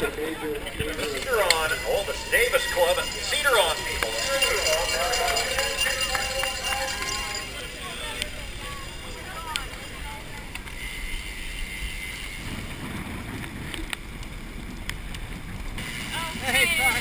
Cedar on, oh, the Davis Club, Cedar on, people. Hey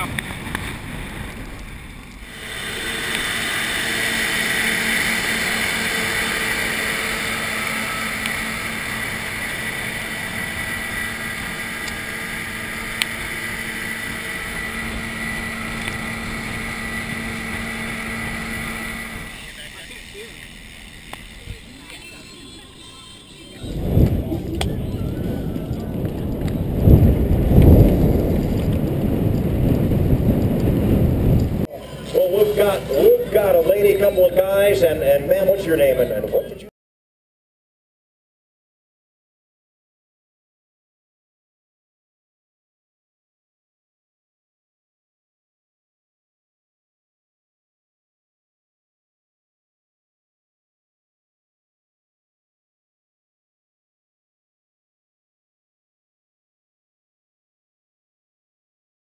now. We've got, we've got a lady, couple of guys, and, and ma'am, what's your name and, and what,